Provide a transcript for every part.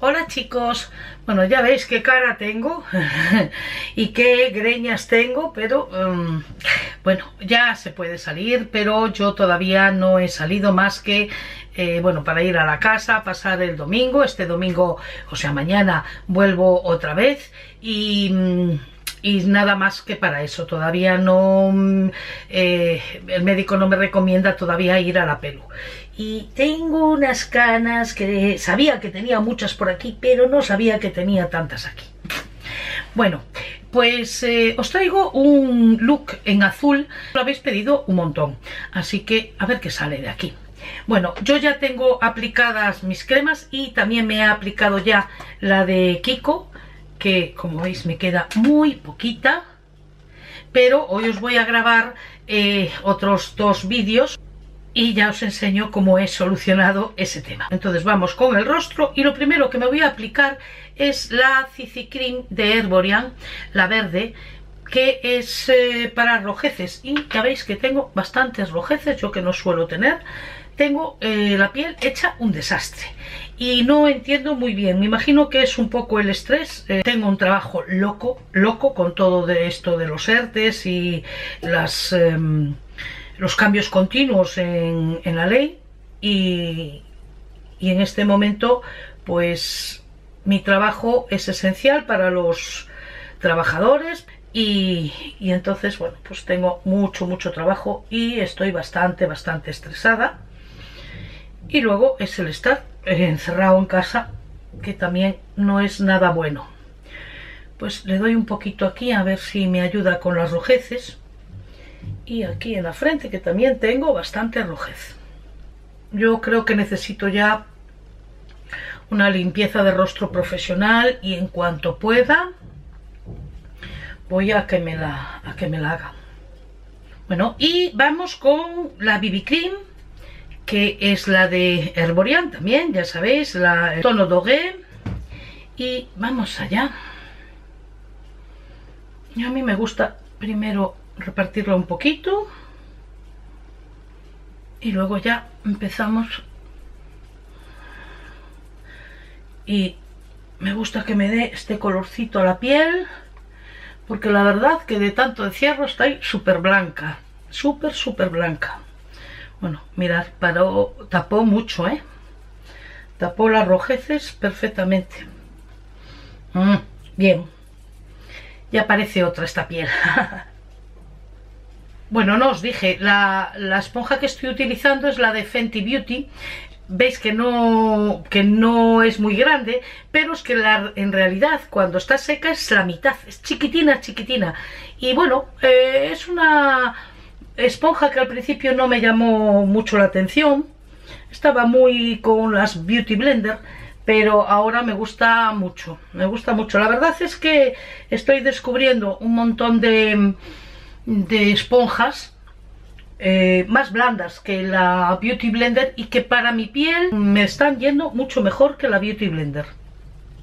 hola chicos, bueno ya veis qué cara tengo y qué greñas tengo, pero um, bueno, ya se puede salir, pero yo todavía no he salido más que, eh, bueno, para ir a la casa, pasar el domingo, este domingo, o sea mañana vuelvo otra vez y... Mm, y nada más que para eso. Todavía no, mm, eh, el médico no me recomienda todavía ir a la pelu. Y tengo unas canas que sabía que tenía muchas por aquí, pero no sabía que tenía tantas aquí. Bueno, pues eh, os traigo un look en azul, lo habéis pedido un montón, así que a ver qué sale de aquí. Bueno, yo ya tengo aplicadas mis cremas y también me he aplicado ya la de Kiko, que como veis me queda muy poquita pero hoy os voy a grabar eh, otros dos vídeos y ya os enseño cómo he solucionado ese tema. Entonces vamos con el rostro y lo primero que me voy a aplicar es la CC de Herborian, la verde, que es eh, para rojeces. Y ya veis que tengo bastantes rojeces, yo que no suelo tener, tengo eh, la piel hecha un desastre. Y no entiendo muy bien, me imagino que es un poco el estrés, eh, tengo un trabajo loco, loco con todo de esto de los ERTES y las, em, los cambios continuos en, la ley y, y en este momento pues mi trabajo es esencial para los trabajadores y, y, entonces, bueno, pues tengo mucho, mucho trabajo y estoy bastante, bastante estresada. Y luego es el estar encerrado en casa, que también no es nada bueno. Pues le doy un poquito aquí a ver si me ayuda con las rojeces. Y aquí en la frente, que también tengo bastante rojez. Yo creo que necesito ya una limpieza de rostro profesional y en cuanto pueda voy a que me la, a que me la haga. Bueno, y vamos con la BB Cream que es la de Herborian también, ya sabéis, la el tono Dogué. Y vamos allá. Y a mí me gusta primero repartirlo un poquito. Y luego ya empezamos. Y me gusta que me dé este colorcito a la piel. Porque la verdad que de tanto encierro estoy súper blanca. Súper, súper blanca. Bueno, mirad, paró, tapó mucho, ¿eh? Tapó las rojeces perfectamente. Mm, bien. Ya parece otra esta piel. bueno, no os dije, la, esponja que estoy utilizando es la de Fenty Beauty. Veis que no, que no es muy grande, pero es que la, en realidad cuando está seca es la mitad, es chiquitina, chiquitina. Y bueno, eh, es una esponja que al principio no me llamó mucho la atención. Estaba muy con las Beauty Blender, pero ahora me gusta mucho, me gusta mucho. La verdad es que estoy descubriendo un montón de, de esponjas eh, más blandas que la Beauty Blender y que para mi piel me están yendo mucho mejor que la Beauty Blender.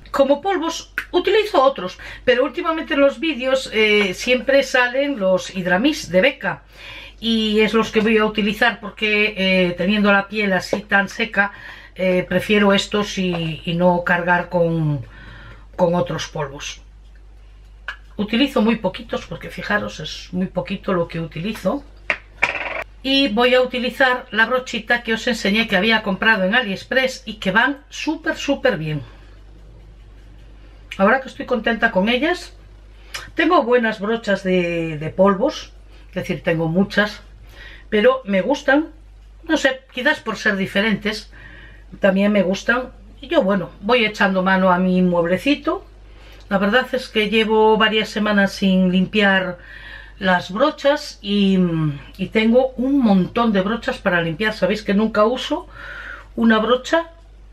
Como polvos utilizo otros, pero últimamente en los vídeos eh, siempre salen los Hydramis de Beca y es los que voy a utilizar porque eh, teniendo la piel así tan seca prefiero estos y, no cargar con, con otros polvos utilizo muy poquitos porque fijaros es muy poquito lo que utilizo y voy a utilizar la brochita que os enseñé que había comprado en AliExpress y que van súper súper bien ahora que estoy contenta con ellas tengo buenas brochas de, de polvos es decir, tengo muchas, pero me gustan, no sé, quizás por ser diferentes, también me gustan. Y yo, bueno, voy echando mano a mi mueblecito. La verdad es que llevo varias semanas sin limpiar las brochas y, tengo un montón de brochas para limpiar. Sabéis que nunca uso una brocha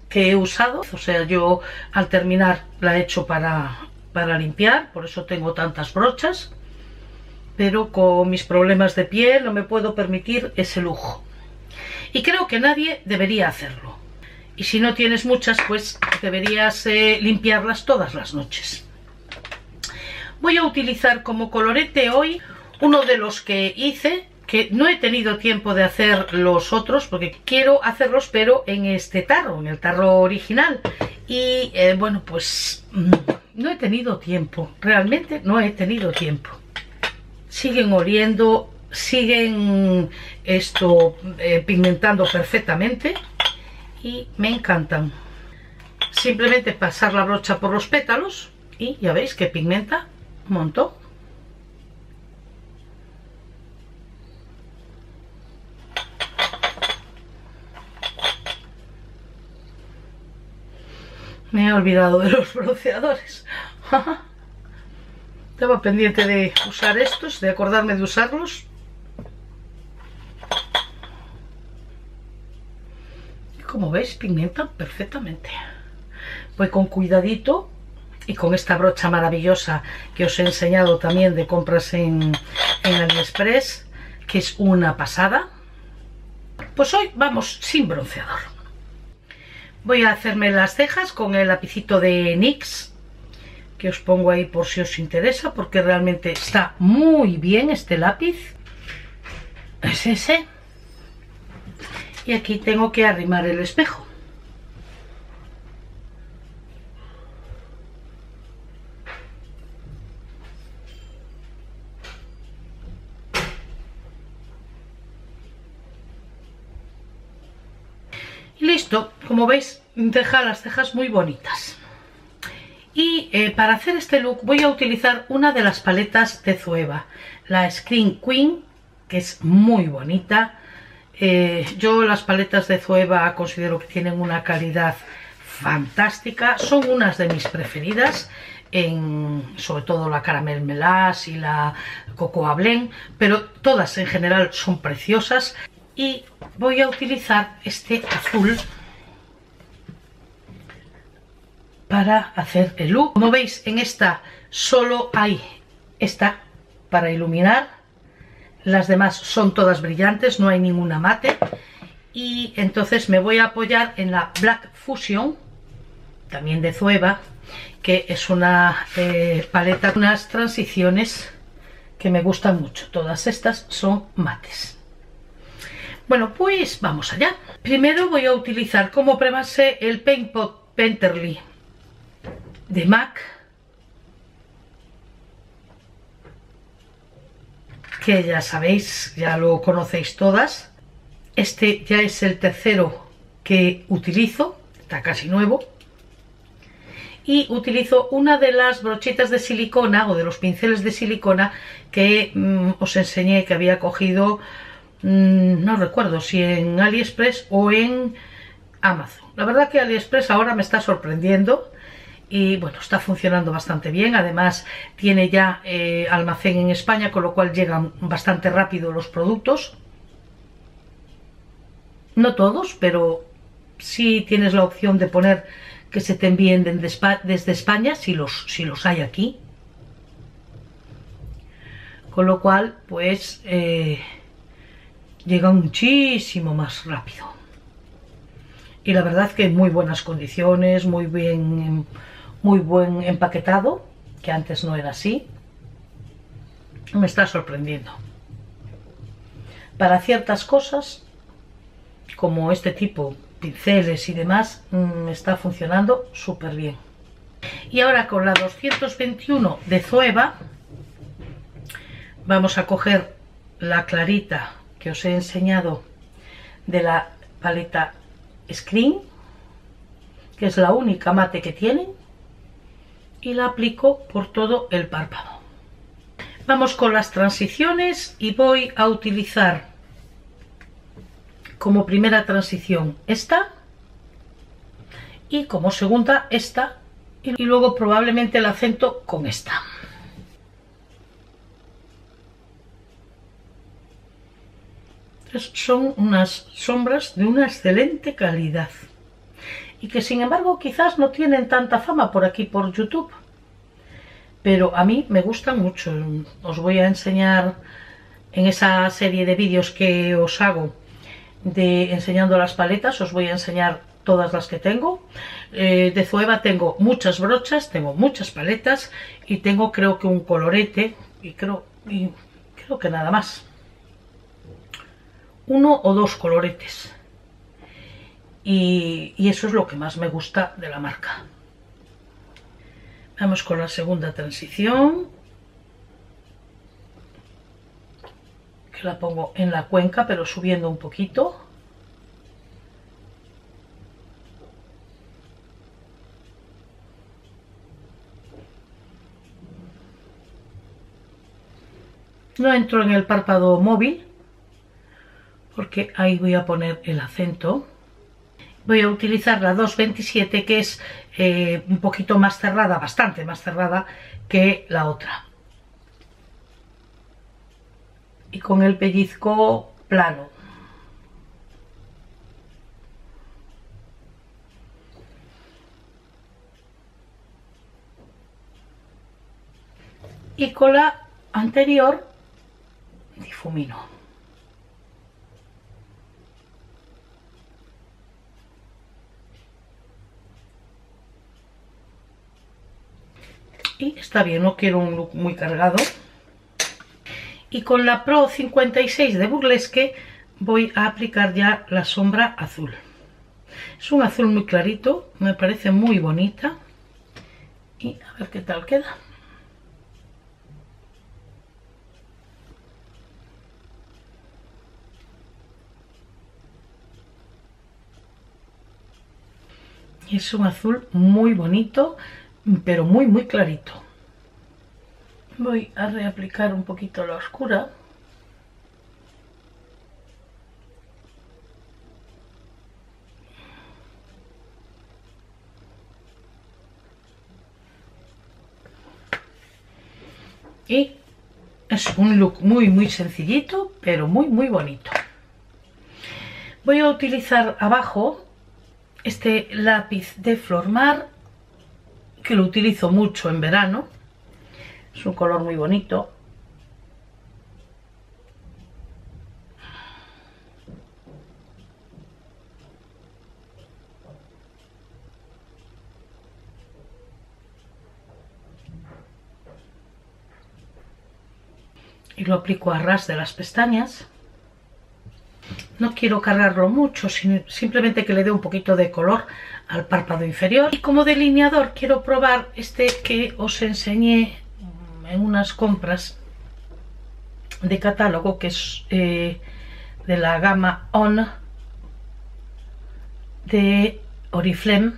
que he usado, o sea, yo al terminar la he hecho para, para limpiar, por eso tengo tantas brochas pero con mis problemas de piel no me puedo permitir ese lujo. Y creo que nadie debería hacerlo. Y si no tienes muchas pues deberías eh, limpiarlas todas las noches. Voy a utilizar como colorete hoy uno de los que hice que no he tenido tiempo de hacer los otros porque quiero hacerlos pero en este tarro, en el tarro original. Y eh, bueno pues mm, no he tenido tiempo, realmente no he tenido tiempo. Siguen oliendo, siguen esto eh, pigmentando perfectamente y me encantan. Simplemente pasar la brocha por los pétalos y ya veis que pigmenta un montón. Me he olvidado de los bronceadores. Estaba pendiente de usar estos de acordarme de usarlos como veis pigmentan perfectamente. Voy con cuidadito y con esta brocha maravillosa que os he enseñado también de compras en, en AliExpress que es una pasada pues hoy vamos sin bronceador. Voy a hacerme las cejas con el lapicito de NYX que os pongo ahí por si os interesa porque realmente está muy bien este lápiz. Es ese y aquí tengo que arrimar el espejo. Y listo como veis deja las cejas muy bonitas. Y eh, para hacer este look voy a utilizar una de las paletas de Zoeva la Screen Queen que es muy bonita eh, yo las paletas de Zoeva considero que tienen una calidad fantástica, son unas de mis preferidas, sobre todo la Caramel Melas y la Cocoa Blend, pero todas en general son preciosas. Y voy a utilizar este azul para hacer el look. Como veis en esta solo hay esta para iluminar las demás son todas brillantes, no hay ninguna mate. Y entonces me voy a apoyar en la Black Fusion también de Zueva que es una eh, paleta unas transiciones que me gustan mucho. Todas estas son mates. Bueno pues vamos allá. Primero voy a utilizar como prebase el Paint Pot Penterly de MAC que ya sabéis, ya lo conocéis todas. Este ya es el tercero que utilizo, está casi nuevo. Y utilizo una de las brochitas de silicona o de los pinceles de silicona que mm, os enseñé que había cogido, mm, no recuerdo si en AliExpress o en Amazon. La verdad que AliExpress ahora me está sorprendiendo y bueno, está funcionando bastante bien, además tiene ya eh, almacén en España, con lo cual llegan bastante rápido los productos. No todos, pero sí tienes la opción de poner que se te envíen desde España, si los, si los hay aquí. Con lo cual, pues, eh, llegan muchísimo más rápido. Y la verdad que en muy buenas condiciones, muy bien muy buen empaquetado, que antes no era así. Me está sorprendiendo. Para ciertas cosas, como este tipo, pinceles y demás, mm, está funcionando súper bien. Y ahora con la 221 de Zoeva, vamos a coger la clarita que os he enseñado de la paleta Screen, que es la única mate que tienen y la aplico por todo el párpado. Vamos con las transiciones y voy a utilizar como primera transición esta y como segunda esta y luego probablemente el acento con esta. son unas sombras de una excelente calidad y que sin embargo quizás no tienen tanta fama por aquí por YouTube. Pero a mí me gustan mucho. Os voy a enseñar en esa serie de vídeos que os hago de enseñando las paletas, os voy a enseñar todas las que tengo. Eh, de Zueva tengo muchas brochas, tengo muchas paletas y tengo creo que un colorete y creo, y creo que nada más. Uno o dos coloretes. Y, eso es lo que más me gusta de la marca. Vamos con la segunda transición. Que la pongo en la cuenca, pero subiendo un poquito. No entro en el párpado móvil, porque ahí voy a poner el acento voy a utilizar la 227 que es eh, un poquito más cerrada, bastante más cerrada que la otra. Y con el pellizco plano. Y con la anterior difumino. Y está bien, no quiero un look muy cargado. Y con la Pro 56 de Burlesque voy a aplicar ya la sombra azul. Es un azul muy clarito, me parece muy bonita. Y a ver qué tal queda. Es un azul muy bonito, pero muy muy clarito. Voy a reaplicar un poquito la oscura. Y es un look muy muy sencillito, pero muy muy bonito. Voy a utilizar abajo este lápiz de Flormar que lo utilizo mucho en verano. Es un color muy bonito. Y lo aplico a ras de las pestañas. No quiero cargarlo mucho, simplemente que le dé un poquito de color al párpado inferior. Y como delineador quiero probar este que os enseñé en unas compras de catálogo, que es eh, de la gama On de Oriflame.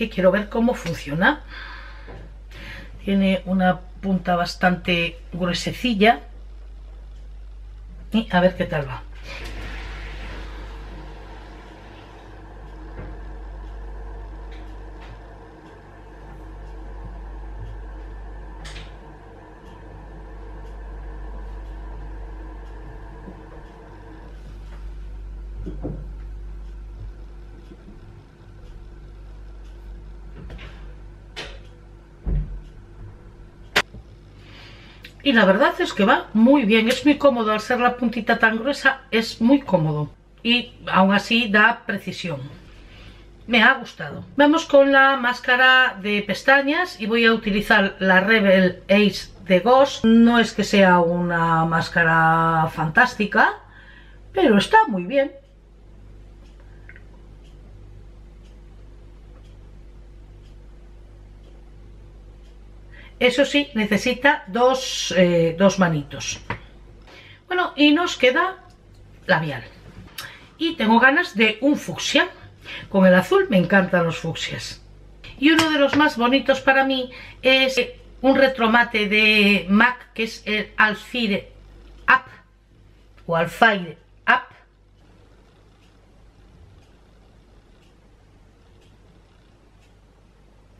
Y quiero ver cómo funciona. Tiene una punta bastante gruesecilla. Y a ver qué tal va. Y la verdad es que va muy bien, es muy cómodo, al ser la puntita tan gruesa es muy cómodo y aún así da precisión. Me ha gustado. Vamos con la máscara de pestañas y voy a utilizar la Rebel Ace de Ghost. No es que sea una máscara fantástica, pero está muy bien. Eso sí, necesita dos, eh, dos manitos. Bueno, y nos queda labial. Y tengo ganas de un fucsia. Con el azul me encantan los fucsias. Y uno de los más bonitos para mí es un retromate de MAC, que es el Alfire Up, o Up.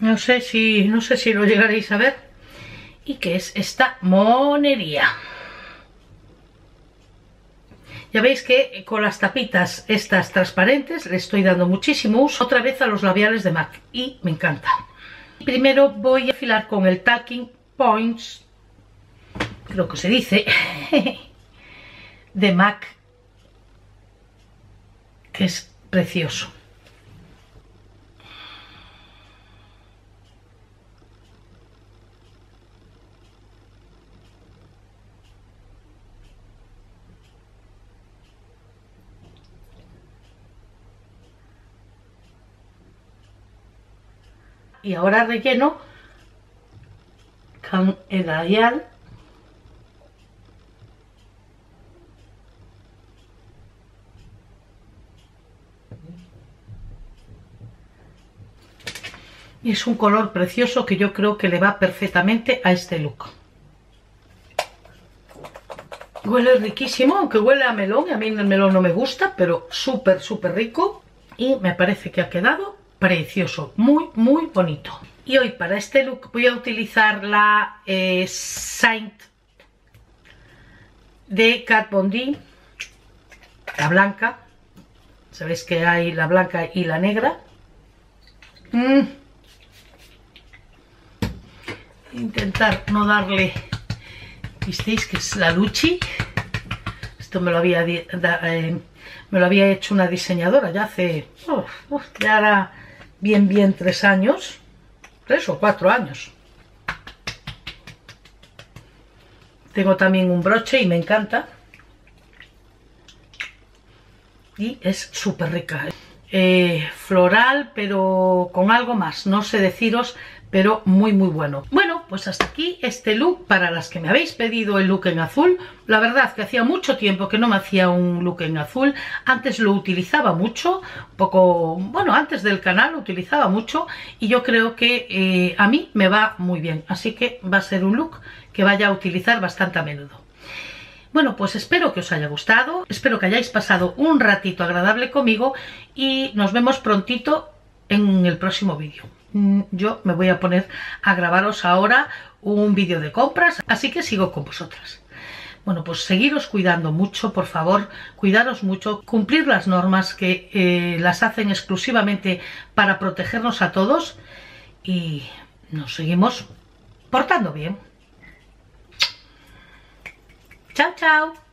No sé si, no sé si lo llegaréis a ver y que es esta monería. Ya veis que con las tapitas estas transparentes le estoy dando muchísimo uso otra vez a los labiales de MAC y me encanta. Primero voy a afilar con el Tacking Points, creo que se dice, de MAC, que es precioso. Y ahora relleno con el labial y es un color precioso que yo creo que le va perfectamente a este look. Huele riquísimo, aunque huele a melón, a mí el melón no me gusta, pero súper, súper rico y me parece que ha quedado precioso, muy, muy bonito. Y hoy para este look voy a utilizar la eh, Saint de Kat Von D, la blanca. Sabéis que hay la blanca y la negra. Mm. Intentar no darle... ¿Visteis que es la Luchi? Esto me lo había eh, me lo había hecho una diseñadora ya hace, ya era bien, bien tres años, tres o cuatro años. Tengo también un broche y me encanta. Y es súper rica. Eh, floral, pero con algo más. No sé deciros pero muy muy bueno. Bueno, pues hasta aquí este look para las que me habéis pedido el look en azul. La verdad que hacía mucho tiempo que no me hacía un look en azul. Antes lo utilizaba mucho, poco, bueno, antes del canal lo utilizaba mucho y yo creo que eh, a mí me va muy bien. Así que va a ser un look que vaya a utilizar bastante a menudo. Bueno, pues espero que os haya gustado, espero que hayáis pasado un ratito agradable conmigo y nos vemos prontito en el próximo vídeo. Mm, yo me voy a poner a grabaros ahora un vídeo de compras, así que sigo con vosotras. Bueno, pues seguiros cuidando mucho, por favor, cuidaros mucho, cumplir las normas que eh, las hacen exclusivamente para protegernos a todos y nos seguimos portando bien. Chao, chao.